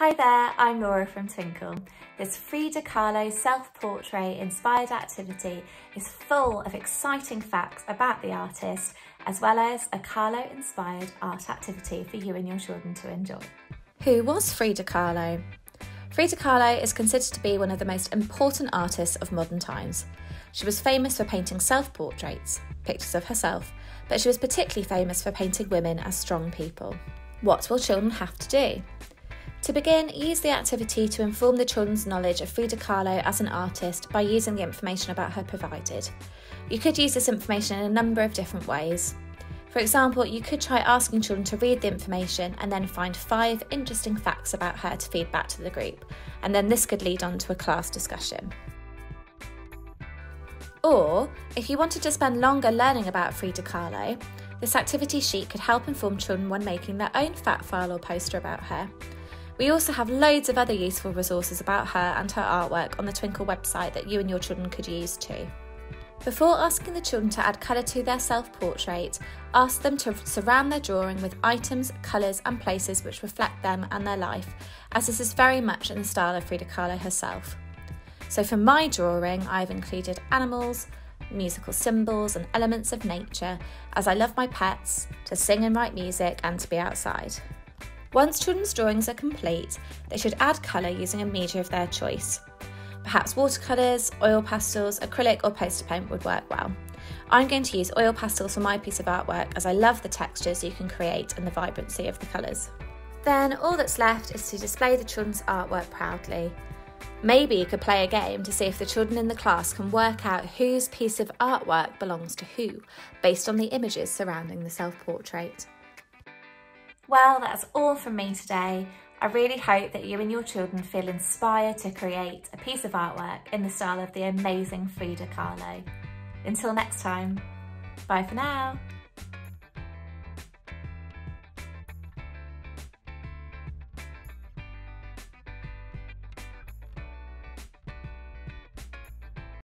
Hi there, I'm Laura from Twinkl. This Frida Kahlo self-portrait inspired activity is full of exciting facts about the artist as well as a Kahlo inspired art activity for you and your children to enjoy. Who was Frida Kahlo? Frida Kahlo is considered to be one of the most important artists of modern times. She was famous for painting self-portraits, pictures of herself, but she was particularly famous for painting women as strong people. What will children have to do? To begin, use the activity to inform the children's knowledge of Frida Kahlo as an artist by using the information about her provided. You could use this information in a number of different ways. For example, you could try asking children to read the information and then find five interesting facts about her to feed back to the group, and then this could lead on to a class discussion. Or, if you wanted to spend longer learning about Frida Kahlo, this activity sheet could help inform children when making their own fact file or poster about her. We also have loads of other useful resources about her and her artwork on the Twinkl website that you and your children could use too. Before asking the children to add colour to their self portrait, ask them to surround their drawing with items, colours, and places which reflect them and their life, as this is very much in the style of Frida Kahlo herself. So, for my drawing, I've included animals, musical symbols, and elements of nature, as I love my pets, to sing and write music, and to be outside. Once children's drawings are complete, they should add colour using a media of their choice. Perhaps watercolours, oil pastels, acrylic or poster paint would work well. I'm going to use oil pastels for my piece of artwork as I love the textures you can create and the vibrancy of the colours. Then all that's left is to display the children's artwork proudly. Maybe you could play a game to see if the children in the class can work out whose piece of artwork belongs to who, based on the images surrounding the self-portrait. Well, that's all from me today. I really hope that you and your children feel inspired to create a piece of artwork in the style of the amazing Frida Kahlo. Until next time, bye for now.